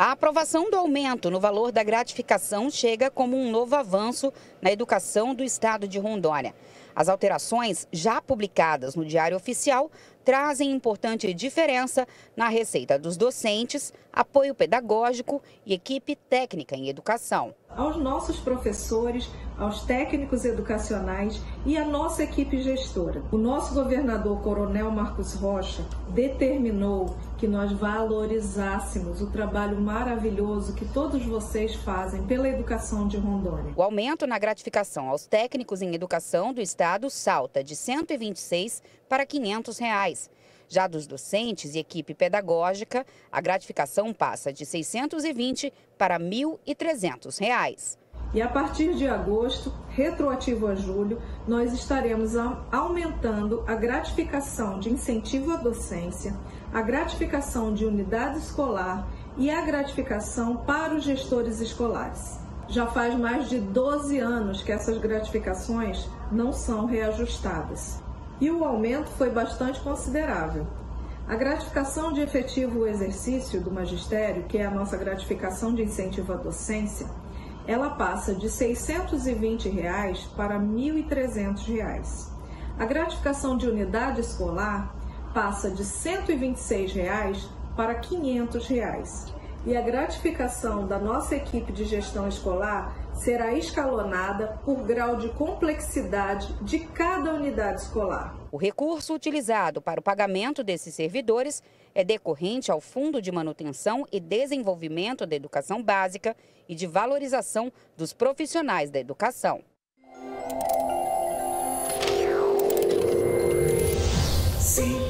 A aprovação do aumento no valor da gratificação chega como um novo avanço na educação do estado de Rondônia. As alterações, já publicadas no Diário Oficial, trazem importante diferença na receita dos docentes, apoio pedagógico e equipe técnica em educação. Aos nossos professores, aos técnicos educacionais e à nossa equipe gestora. O nosso governador Coronel Marcos Rocha determinou que nós valorizássemos o trabalho maravilhoso que todos vocês fazem pela educação de Rondônia. O aumento na gratificação aos técnicos em educação do estado salta de 126 para 500 reais. Já dos docentes e equipe pedagógica, a gratificação passa de 620 para 1.300 reais. E a partir de agosto, retroativo a julho, nós estaremos aumentando a gratificação de incentivo à docência, a gratificação de unidade escolar e a gratificação para os gestores escolares. Já faz mais de 12 anos que essas gratificações não são reajustadas e o aumento foi bastante considerável. A gratificação de efetivo exercício do magistério, que é a nossa gratificação de incentivo à docência, ela passa de 620 reais para 1.300 reais. A gratificação de unidade escolar passa de 126 reais para 500 reais e a gratificação da nossa equipe de gestão escolar será escalonada por grau de complexidade de cada unidade escolar. O recurso utilizado para o pagamento desses servidores é decorrente ao Fundo de Manutenção e Desenvolvimento da Educação Básica e de Valorização dos Profissionais da Educação. Sim.